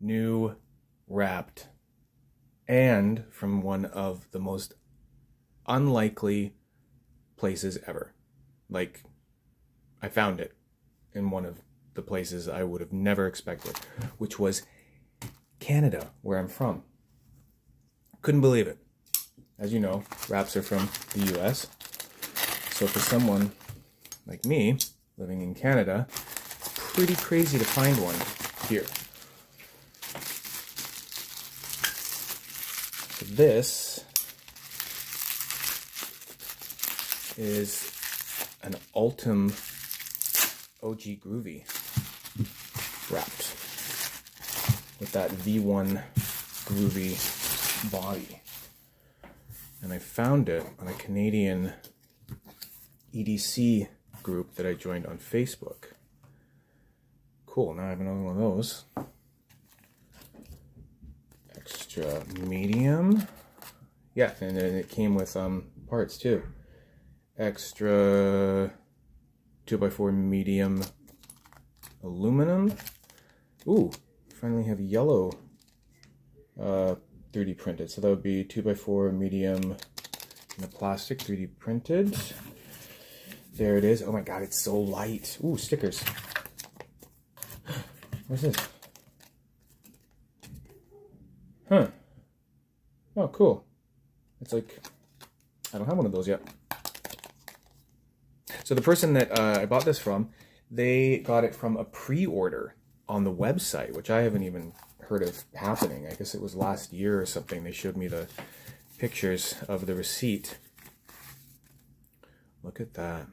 new Rapt and from one of the most unlikely places ever. Like, I found it in one of the places I would have never expected, which was Canada, where I'm from. Couldn't believe it. As you know, Rapts are from the US. So for someone like me, living in Canada, it's pretty crazy to find one here. This is an Ultem OG Groovy Rapt with that V1 Groovy body. And I found it on a Canadian EDC group that I joined on Facebook. Cool, now I have another one of those. Extra medium. Yeah, and then it came with um, parts too. Extra 2x4 medium aluminum. Ooh, finally have yellow uh, 3D printed. So that would be 2x4 medium in the plastic 3D printed. There it is. Oh my god, it's so light. Ooh, stickers. What's this? Huh. Oh, cool. It's like, I don't have one of those yet. So the person that uh, I bought this from, they got it from a pre-order on the website, which I haven't even heard of happening. I guess it was last year or something. They showed me the pictures of the receipt. Look at that.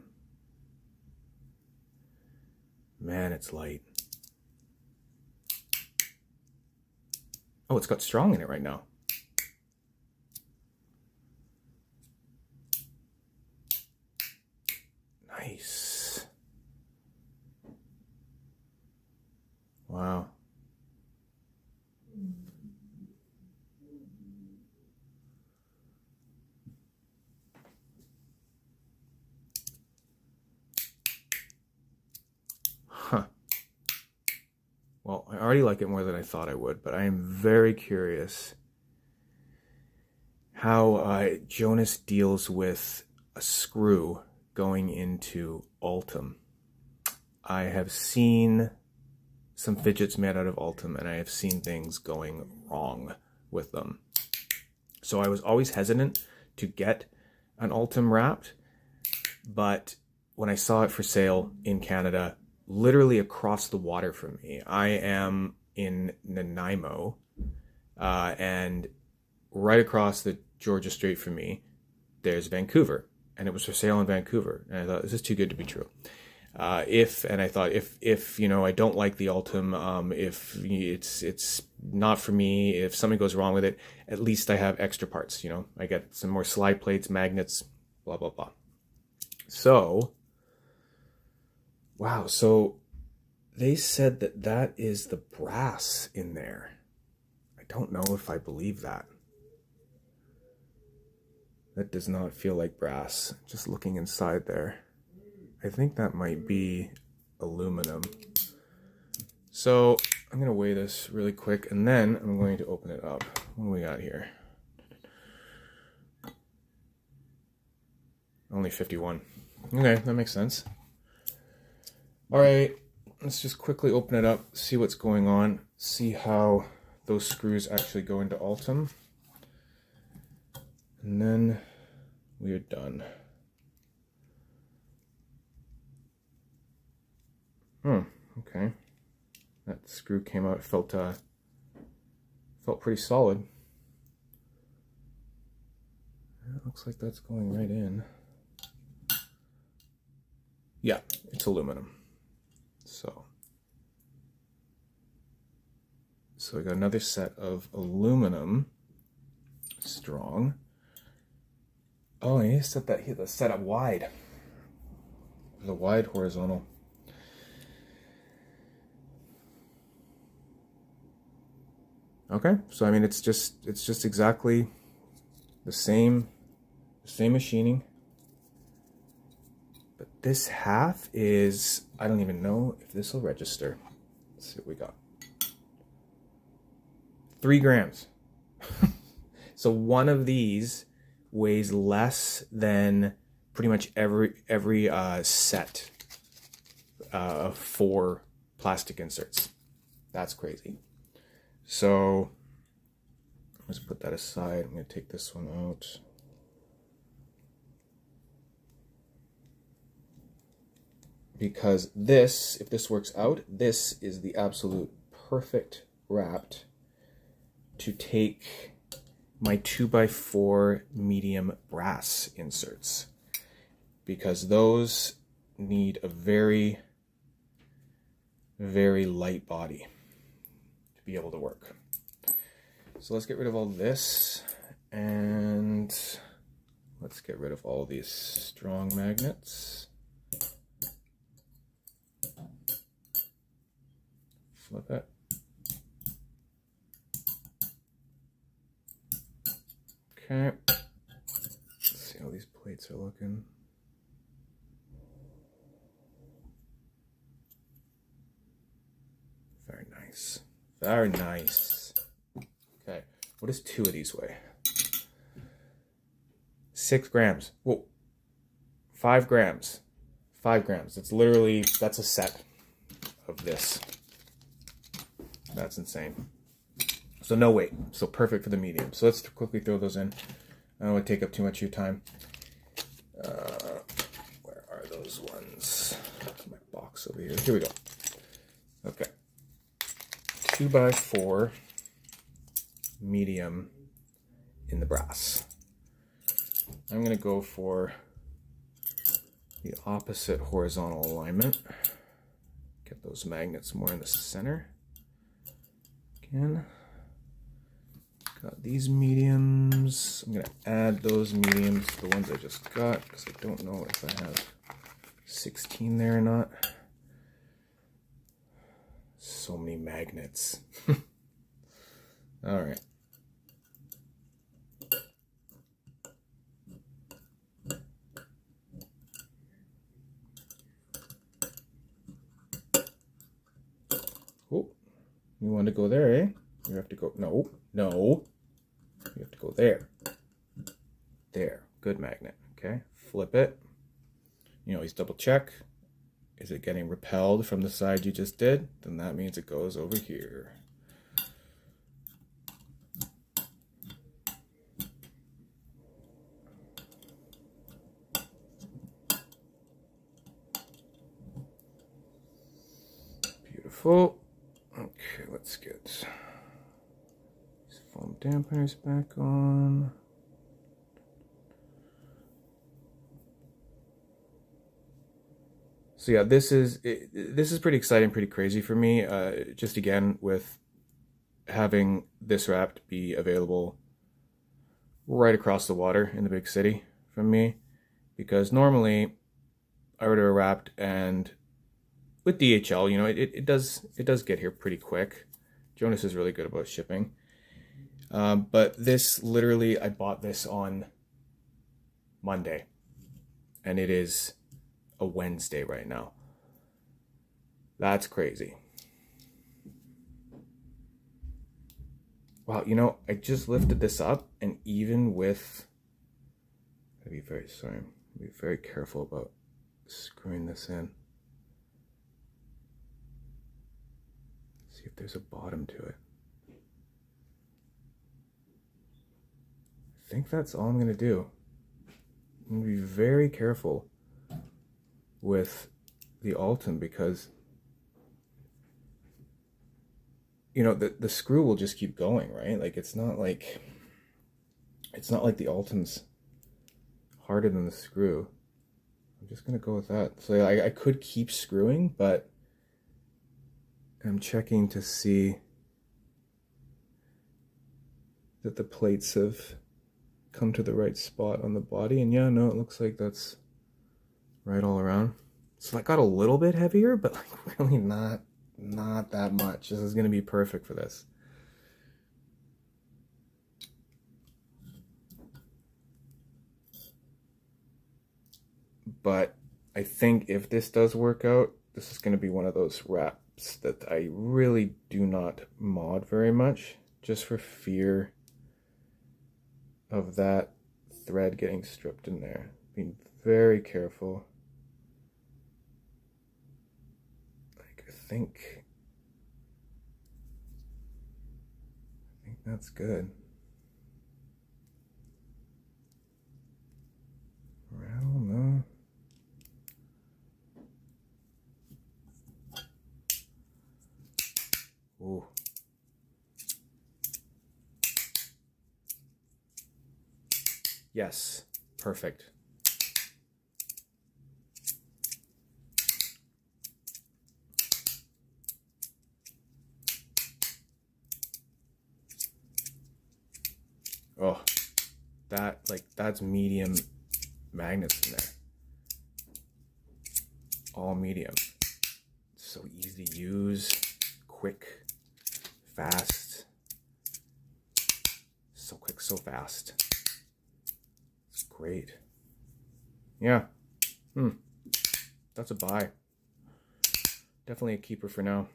Man, it's light. Oh, it's got strong in it right now. Nice. Wow. Huh. Well, I already like it more than I thought I would, but I am very curious how uh, Jonas deals with a screw going into Ultem. I have seen some fidgets made out of Ultem, and I have seen things going wrong with them. So I was always hesitant to get an Ultem Rapt, but when I saw it for sale in Canada, literally across the water from me, I am in Nanaimo, uh, and right across the Georgia Strait from me, there's Vancouver and it was for sale in Vancouver. And I thought this is too good to be true. Uh, if and I thought if if you know I don't like the Ultem, um, if it's it's not for me, if something goes wrong with it, at least I have extra parts. You know, I get some more slide plates, magnets, blah blah blah. So, wow. So they said that that is the brass in there. I don't know if I believe that. That does not feel like brass. Just looking inside there. I think that might be aluminum. So I'm going to weigh this really quick and then I'm going to open it up. What do we got here? Only 51. Okay, that makes sense. All right, let's just quickly open it up, see what's going on, see how those screws actually go into Ultem. And then we are done. Hmm, okay. That screw came out, it felt uh, felt pretty solid. It looks like that's going right in. Yeah, it's aluminum. So, so we got another set of aluminum, strong. Oh, he set that here the setup wide. The wide horizontal. Okay, so I mean it's just it's just exactly the same the same machining. But this half is I don't even know if this will register. Let's see what we got. Three grams. so one of these weighs less than pretty much every every uh, set uh, of four plastic inserts. That's crazy. So let's put that aside. I'm going to take this one out. Because this, if this works out, this is the absolute perfect Rapt to take my 2x4 medium brass inserts because those need a very, very light body to be able to work. So let's get rid of all this and let's get rid of all these strong magnets. Flip it. Okay. Let's see how these plates are looking. Very nice. Very nice. Okay. What does two of these weigh? Six grams. Whoa. Five grams. Five grams. It's literally, that's a set of this. That's insane. So no weight. So perfect for the medium. So let's quickly throw those in. I don't want to take up too much of your time. Uh, where are those ones? My box over here. Here we go. Okay. Two by four medium in the brass. I'm going to go for the opposite horizontal alignment. Get those magnets more in the center. Again. Got these mediums. I'm going to add those mediums the ones I just got because I don't know if I have 16 there or not. So many magnets. All right. Oh, you want to go there, eh? You have to go, no, no. You have to go there. There, good magnet, okay? Flip it. You always double check. Is it getting repelled from the side you just did? Then that means it goes over here. Beautiful. Okay, let's get foam dampeners back on. So yeah, this is it, this is pretty exciting, pretty crazy for me. Uh, just again with having this Rapt be available right across the water in the big city from me, because normally I would have wrapped and with DHL, you know, it, it does it does get here pretty quick. Jonas is really good about shipping. Um, but this literally, I bought this on Monday, and it is a Wednesday right now. That's crazy. Wow, you know, I just lifted this up, and even with, I'll be very sorry, be very careful about screwing this in. See if there's a bottom to it. Think that's all I'm going to do. I'm going to be very careful with the Ultem because you know the the screw will just keep going, right? Like it's not like it's not like the Ultem's harder than the screw. I'm just gonna go with that. So I, I could keep screwing, but I'm checking to see that the plates have come to the right spot on the body. And yeah, no, it looks like that's right all around. So that got a little bit heavier, but like really not, not that much. This is going to be perfect for this. But I think if this does work out, this is going to be one of those Rapts that I really do not mod very much just for fear of that thread getting stripped in there. Being very careful. Like, I think. I think that's good. Rattle, no. Ooh. Yes, perfect. Oh, that, like, that's medium magnets in there. All medium. So easy to use, quick, fast. So quick, so fast. Great. Yeah. Hmm. That's a buy. Definitely a keeper for now.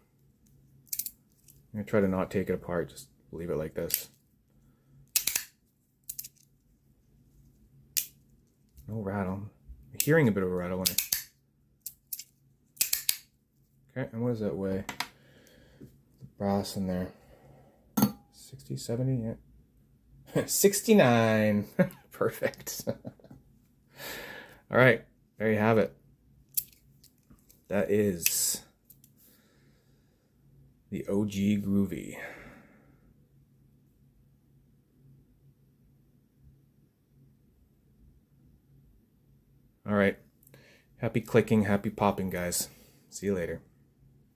I'm going to try to not take it apart. Just leave it like this. No rattle. I'm hearing a bit of a rattle. Okay, and what does that weigh? The brass in there. 60, 70, yeah. 69. Perfect. All right, there you have it. That is the OG Groovy. All right. Happy clicking, happy popping, guys. See you later.